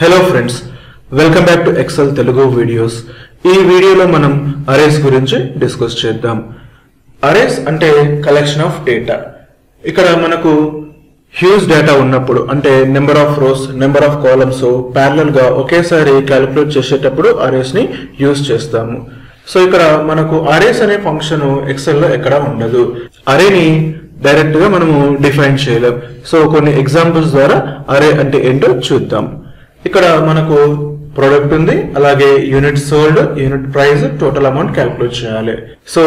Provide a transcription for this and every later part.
Hello friends welcome back to Excel Telugu videos ఈ వీడియోలో మనం అరేస్ గురించి డిస్కస్ చేద్దాం. అరేస్ అంటే కలెక్షన్ ఆఫ్ డేటా ఇక్కడ మనకు హ్యూజ్ డేటా ఉన్నప్పుడు అంటే number of rows number of columns ప్యారలల్గా ఒకేసారి క్యాలిక్యులేట్ చేసేటప్పుడు అరేస్ని యూజ్ చేస్తాము. సో ఇక్కడ మనకు అరేస్ అనే ఫంక్షన్ ఎక్సెల్లో ఎక్కడ ఉండదు. అరేని డైరెక్ట్గా మనము డిఫైన్ చేయలేం. సో కొన్ని ఎగ్జాంపుల్స్ ద్వారా అరే అంటే ఏంటో చూద్దాం. ఇక్కడ మనకు ప్రోడక్ట్ ఉంది అలాగే unit sold unit price total amount calculate చేయాలి. సో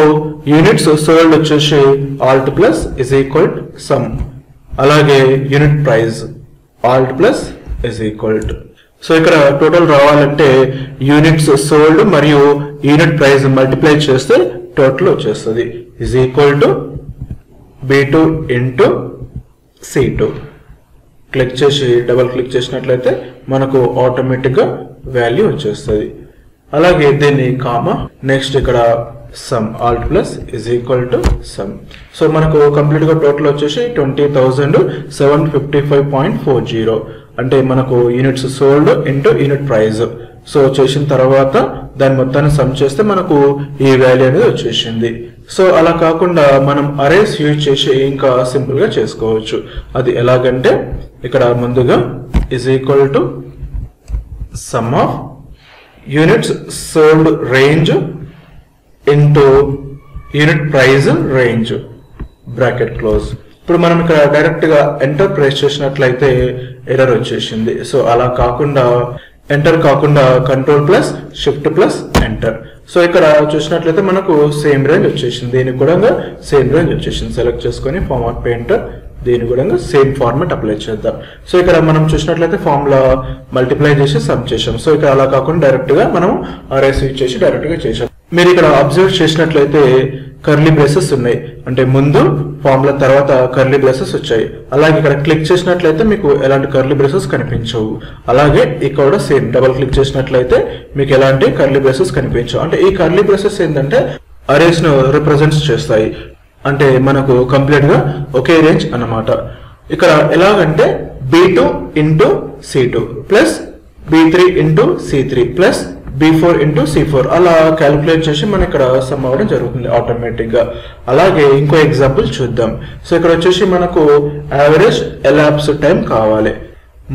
యూనిట్స్ సోల్డ్ వచ్చేసి alt plus is equal sum అలాగే unit price alt plus is equal so ఇక్కడ టోటల్ రావాలంటే యూనిట్స్ సోల్డ్ మరియు యూనిట్ ప్రైస్ మల్టిప్లై చేస్తే టోటల్ వచ్చేస్తుంది. Is equal to B two into C two click చేసి double click చేసినట్లయితే మనకు ఆటోమేటిక్గా వాల్యూ వచ్చేస్తుంది. అలాగే దీన్ని కామా నెక్స్ట్ ఇక్కడ sum alt plus is equal to sum so మనకు కంప్లీట్గా టోటల్ వచ్చేసి twenty thousand seven fifty five point four zero అంటే మనకు units sold into unit price so చేసిన తర్వాత దాని మొత్తాన్ని సమ్ చేస్తే మనకు ఈ వాల్యూ అనేది వచ్చేసింది. సో అలా కాకుండా మనం అరేస్ యూజ్ చేసి ఇంకా సింపుల్గా చేసుకోవచ్చు. అది ఎలాగంటే ఇక్కడ ముందుగా is equal to sum of units sold range into unit price range bracket close ఇప్పుడు మనం ఇక్కడ డైరెక్ట్గా ఎంటర్ ప్రెస్ చేసినట్లయితే ఎర్రర్ వచ్చేసింది. సో అలా కాకుండా ఎంటర్ కాకుండా control plus shift plus enter so ఇక్కడ చూసినట్లయితే మనకు సేమ్ రేంజ్ వచ్చేసింది. దీనికి కూడా సేమ్ రేంజ్ వచ్చేసింది. సెలెక్ట్ చేసుకొని ఫార్మాట్ పెయింటర్ దీని కూడా సేమ్ ఫార్మాట్ అప్లై చేద్దాం. సో ఇక్కడ మనం చూసినట్లయితే ఫార్ములా మల్టిప్లై చేసి సమ్ చేసాం సో ఇక్కడ అలా కాకుండా డైరెక్ట్గా మనం అరేస్ యూజ్ చేసి డైరెక్ట్గా చేసాం మీరు ఇక్కడ అబ్జర్వ్ చేసినట్లయితే కర్లీ బ్రేసెస్ ఉన్నాయి. అంటే ముందు ఫార్ములా తర్వాత కర్లీ బ్రేసెస్ వచ్చాయి. అలాగే ఇక్కడ క్లిక్ చేసినట్లయితే మీకు ఎలాంటి కర్లీ బ్రేసెస్ కనిపించవు. అలాగే ఇక్కడ కూడా సేమ్ డబల్ క్లిక్ చేసినట్లయితే మీకు ఎలాంటి కర్లీ బ్రేసెస్ కనిపించవు. అంటే ఈ కర్లీ బ్రేసెస్ ఏంటంటే అరేస్ను రిప్రజెంట్స్ చేస్తాయి. అంటే మనకు కంప్లీట్గా ఒకే రేంజ్ అన్నమాట. ఇక్కడ ఎలాగంటే B two into C two plus B three into C three plus B four into C four అలా క్యాలిక్యులేట్ చేసి మనం ఇక్కడ సమ్ అవ్వడం జరుగుతుంది ఆటోమేటిక్గా. అలాగే ఇంకో ఎగ్జాంపుల్ చూద్దాం. సో ఇక్కడ వచ్చేసి మనకు యావరేజ్ ఎలాప్స్ టైం కావాలి.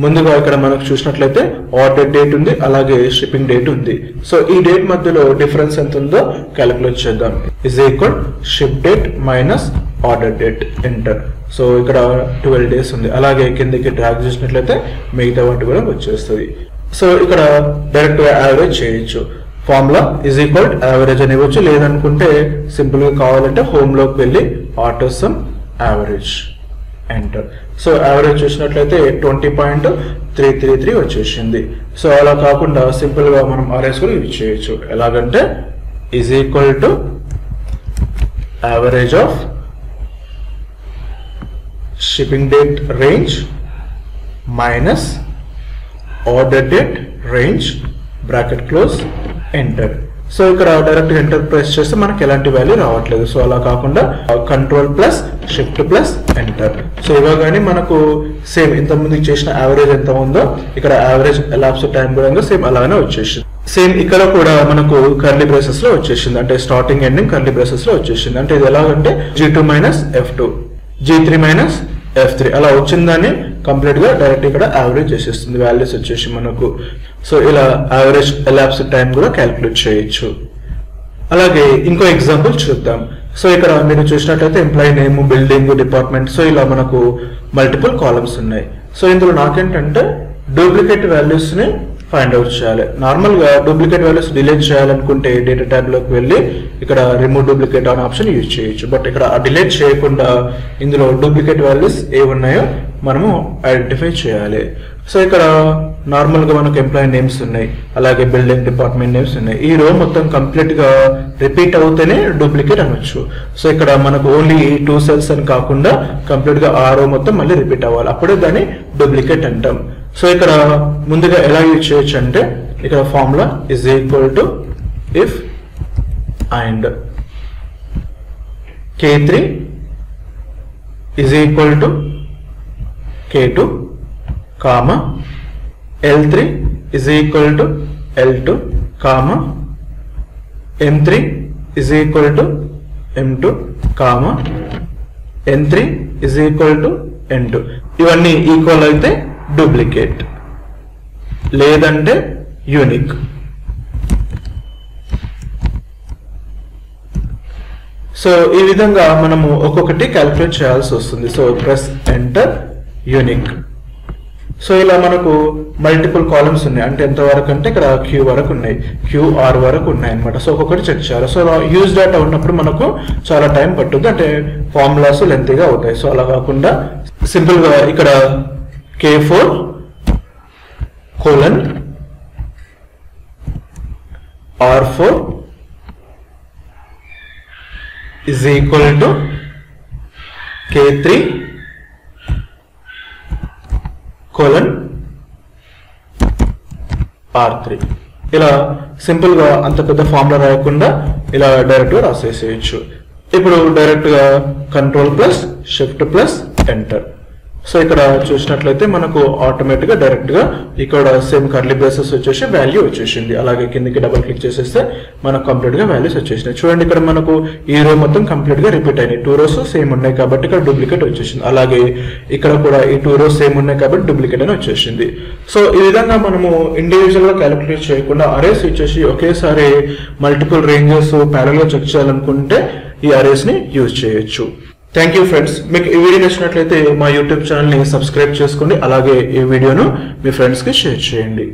ముందుగా ఇక్కడ మనకు చూసినట్లయితే ఆర్డర్ డేట్ ఉంది అలాగే షిప్పింగ్ డేట్ ఉంది. సో ఈ డేట్ మధ్యలో డిఫరెన్స్ ఎంత ఉందో క్యాలిక్యులేట్ చేద్దాం. Is equal ship date minus order date enter so ఇక్కడ ట్వెల్వ్ డేస్ ఉంది. అలాగే కిందకి డ్రాగ్ చేసినట్లయితే మిగతా వాటి కూడా వచ్చేస్తుంది. సో ఇక్కడ డైరెక్ట్గా యావరేజ్ చేయొచ్చు. ఫార్ములా ఇజ్ ఈక్వల్ యావరేజ్ అని ఇవ్వచ్చు. లేదనుకుంటే సింపుల్గా కావాలంటే హోమ్లోకి వెళ్ళి AutoSum average enter so average చూసినట్లయితే twenty point three three three వచ్చేసింది. సో అలా కాకుండా సింపుల్గా మనం ఆర్ఎస్ కూడా యూజ్ చేయొచ్చు. ఎలాగంటే is equal to average of shipping date range minus order date range bracket close enter so ఇక్కడ డైరెక్ట్ ఎంటర్ ప్రెస్ చేస్తే మనకి ఎలాంటి వాల్యూ రావట్లేదు. సో అలా కాకుండా control plus shift plus enter so ఇవ్వగానే మనకు సేమ్ ఇంత చేసిన యావరేజ్ ఎంత ఉందో ఇక్కడ యావరేజ్ ఎలాప్స్ టైం కూడా సేమ్ అలానే వచ్చేసింది. సేమ్ ఇక్కడ కూడా మనకు కర్లీ బ్రేసెస్లో వచ్చేసింది. అంటే స్టార్టింగ్ ఎండింగ్ కర్లీ బ్రేసెస్లో వచ్చేసింది. అంటే ఇది ఎలాగంటే G two minus F two G three minus F three అలా వచ్చిందని కంప్లీట్గా డైరెక్ట్ ఇక్కడ యావరేజ్ చేసేస్తుంది వాల్యూస్ వచ్చేసి మనకు. సో ఇలా యావరేజ్ ఎలాప్స్ టైం కూడా క్యాలిక్యులేట్ చేయొచ్చు. అలాగే ఇంకో ఎగ్జాంపుల్ చూద్దాం. సో ఇక్కడ మీరు చూసినట్లయితే employee name building department so ఇలా మనకు మల్టిపుల్ కాలమ్స్ ఉన్నాయి. సో ఇందులో నాకేంటంటే డూప్లికేట్ వాల్యూస్ని ఫైండ్ అవుట్ చేయాలి. నార్మల్గా డూప్లికేట్ వాల్యూస్ డిలీట్ చేయాలనుకుంటే డేటా ట్యాబ్లోకి వెళ్ళి ఇక్కడ రిమూవ్ డూప్లికేట్ అనే ఆప్షన్ యూజ్ చేయొచ్చు. బట్ ఇక్కడ డిలీట్ చేయకుండా ఇందులో డూప్లికేట్ వాల్యూస్ ఏ ఉన్నాయో మనము ఐడెంటిఫై చేయాలి. సో ఇక్కడ నార్మల్గా మనకు ఎంప్లాయీ నేమ్స్ ఉన్నాయి. అలాగే బిల్డింగ్ డిపార్ట్మెంట్ నేమ్స్ ఉన్నాయి. ఈ రో మొత్తం కంప్లీట్గా రిపీట్ అవుతేనే డూప్లికేట్ అనొచ్చు. సో ఇక్కడ మనకు ఓన్లీ ఈ టూ సెల్స్ అని కాకుండా కంప్లీట్గా ఆ రో మొత్తం మళ్ళీ రిపీట్ అవ్వాలి. అప్పుడే దాన్ని డూప్లికేట్ అంటాం. సో ఇక్కడ ముందుగా ఎలా యూజ్ చేయొచ్చు అంటే ఇక్కడ formula is equal to if and K three is equal to K two comma L three is equal to L2 comma M3 is equal to M2 comma N3 is equal to N2 ఇవన్నీ equal అయితే duplicate లేదంటే unique so ఈ విధంగా మనము ఒక్కొక్కటి calculate చేయాల్సి వస్తుంది. So press enter unique so ఇలా మనకు మల్టిపుల్ కాలమ్స్ ఉన్నాయి. అంటే ఎంత వరకు అంటే ఇక్కడ క్యూ వరకు ఉన్నాయి. క్యూ ఆర్ వరకు ఉన్నాయి అనమాట సో ఒక్కొక్కటి చెక్ చేయాలి. సో యూజ్ డేటా ఉన్నప్పుడు మనకు చాలా టైం పట్టుద్ది. అంటే ఫార్ములాస్ లెంతీగా అవుతాయి. సో అలా కాకుండా సింపుల్గా ఇక్కడ K four colon R four is equal to K3 R three ఇలా సింపుల్గా అంత పెద్ద ఫార్ములా రాయకుండా ఇలా డైరెక్ట్గా రాసేసేయచ్చు. ఇప్పుడు డైరెక్ట్గా control plus shift plus enter so ఇక్కడ చూసినట్లయితే మనకు ఆటోమేటిక్గా డైరెక్ట్గా ఇక్కడ సేమ్ కర్లీ బ్రేసెస్ వచ్చేసి వాల్యూ వచ్చేసింది. అలాగే కిందకి డబుల్ క్లిక్ చేసేస్తే మనకు కంప్లీట్గా వాల్యూస్ వచ్చేసినాయి. చూడండి ఇక్కడ మనకు ఈ రో మొత్తం కంప్లీట్గా రిపీట్ అయినాయి. టూ రోస్ సేమ్ ఉన్నాయి కాబట్టి ఇక్కడ డూప్లికేట్ వచ్చేసింది. అలాగే ఇక్కడ కూడా ఈ టూ రోస్ సేమ్ ఉన్నాయి కాబట్టి డూప్లికేట్ అని వచ్చేసింది. సో ఈ విధంగా మనము ఇండివిజువల్గా క్యాలిక్యులేట్ చేయకుండా అరేస్ ఇచ్చేసి ఒకేసారి మల్టిపుల్ రేంజెస్ ప్యారల్ చెక్ చేయాలనుకుంటే ఈ అరేస్ని యూజ్ చేయొచ్చు. థ్యాంక్ యూ ఫ్రెండ్స్ మీకు ఈ వీడియో నచ్చినట్లయితే మా యూట్యూబ్ ఛానల్ని సబ్స్క్రైబ్ చేసుకోండి. అలాగే ఈ వీడియోను మీ ఫ్రెండ్స్కి షేర్ చేయండి.